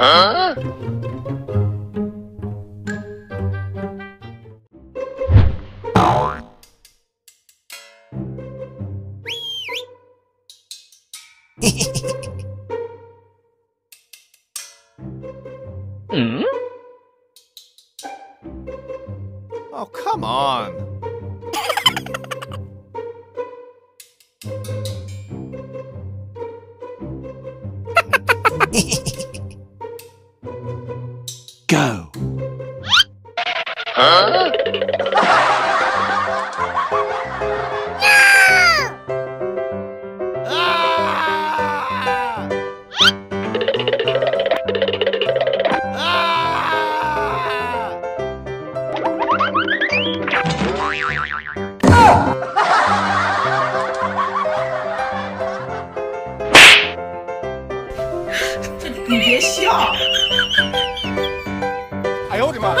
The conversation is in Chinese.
Huh? Oh, come on. Go. Ah! Ah! 你别笑。哎呦我的妈！